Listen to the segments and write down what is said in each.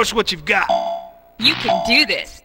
us what you've got. You can do this.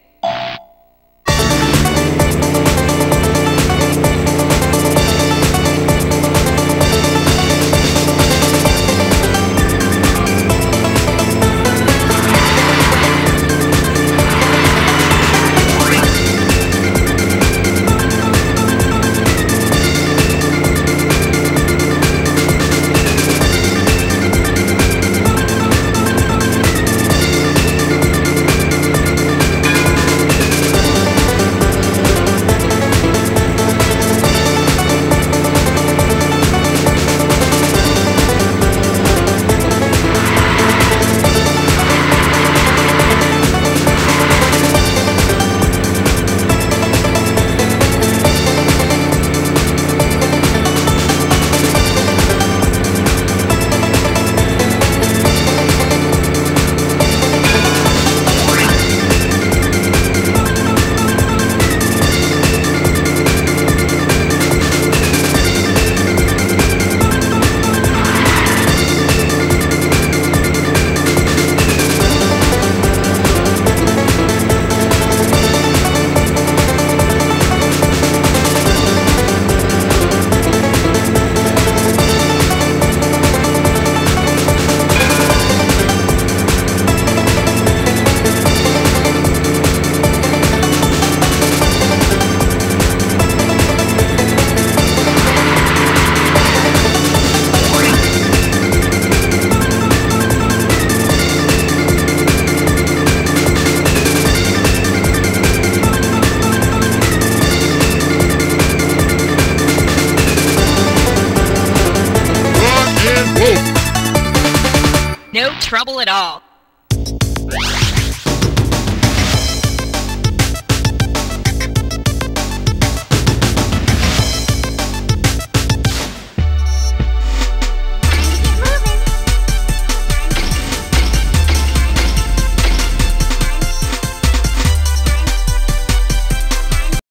No trouble at all.